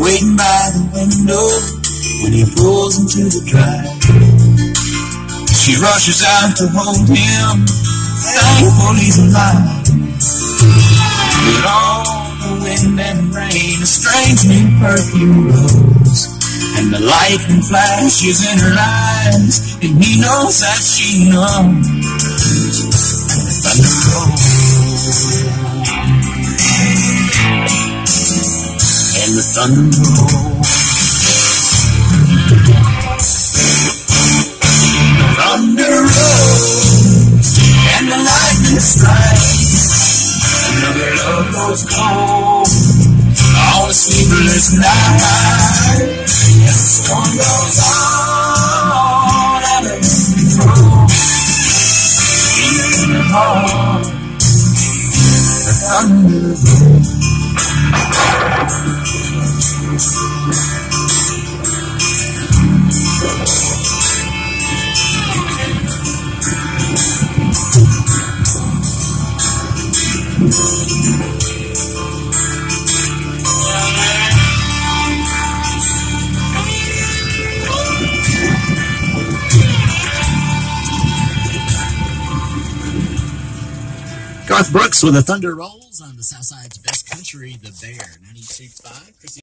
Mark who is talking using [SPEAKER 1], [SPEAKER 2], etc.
[SPEAKER 1] waiting by the window when he pulls into the drive. She rushes out to hold him, thankful he's alive. But all the wind and rain, a strange new perfume rose. And the lightning flashes in her eyes, and he knows that she knows. Thunder thunder rolls, and the lightning strikes. Another love goes cold on a sleepless night. As the storm goes on, I lose control. The thunder.
[SPEAKER 2] Garth Brooks with the Thunder Rolls on the Southside's Best Country, The Bear, 92.5. Chrissy